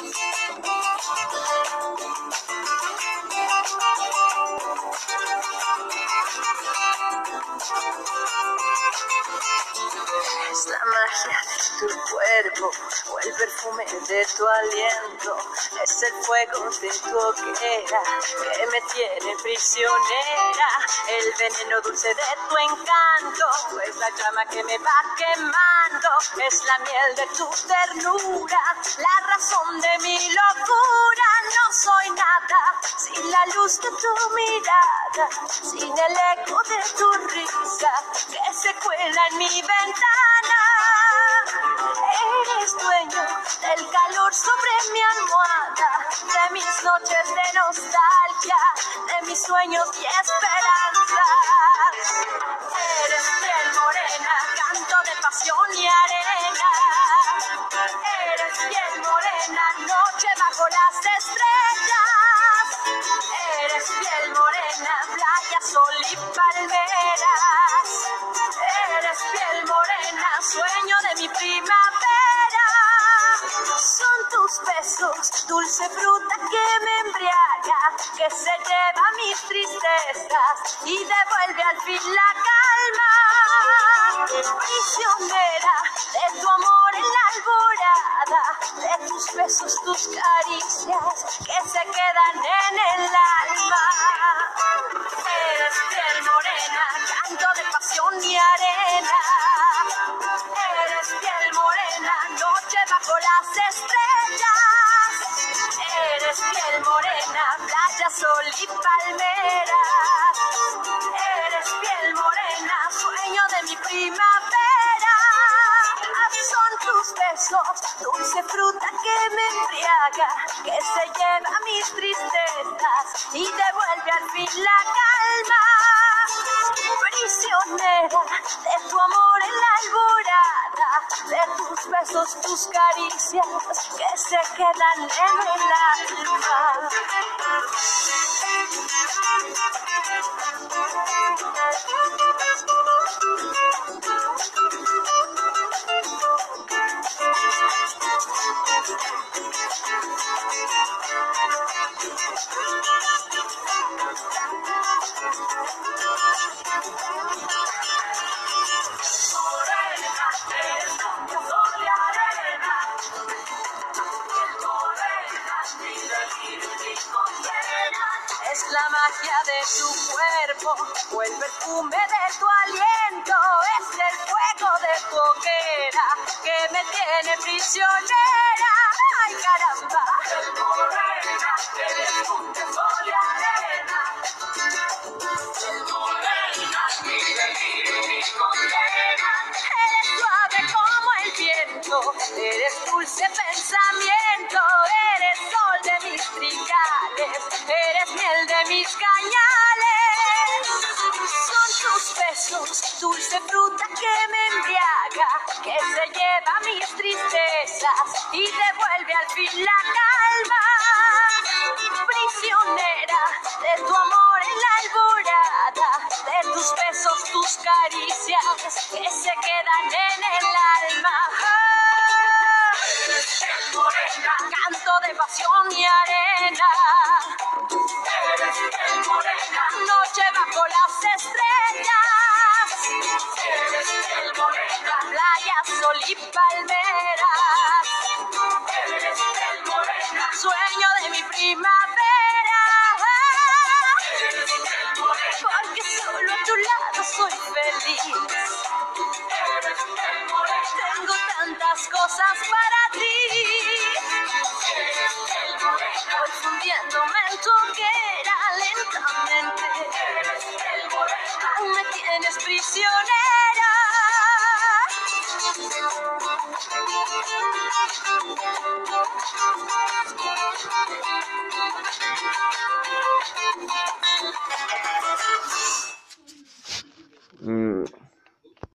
Thank you. Es la magia de tu cuerpo o el perfume de tu aliento. Es el fuego de tu hoguera que me tiene prisionera. El veneno dulce de tu encanto es la llama que me va quemando. Es la miel de tu ternura, la razón de mi locura. No soy nada sin la luz de tu mirada, sin el eco de tu risa que se cuela en mi ventana. Eres dueño del calor sobre mi almohada, de mis noches de nostalgia, de mis sueños y esperanzas. Eres piel morena, canto de pasión y arena. Dulce fruta que me embriaga, que se lleva mis tristezas y devuelve al fin la calma. Prisionera de tu amor y palmeras. Eres piel morena, sueño de mi primavera. Son tus besos, dulce fruta que me embriaga, que se lleva mis tristezas y devuelve al fin la calma. Prisionera de tu amor en la alborada, de tus besos, tus caricias que se quedan en el alma. Thank you. La magia de tu cuerpo o el perfume de tu aliento. Es el fuego de tu hoguera que me tiene prisionera. ¡Ay, caramba! Eres dulce pensamiento, eres sol de mis trigales, eres miel de mis cañales. Son tus besos, dulce fruta que me embriaga, que se lleva mis tristezas y devuelve al fin la caricias que se quedan en el alma. Canto de pasión y arena. Noche bajo las estrellas. Playa, sol y palmeras. Sueño de mi primavera. Tengo tantas cosas para ti. Voy fundiéndome en tu hoguera lentamente. Aún me tienes prisionera.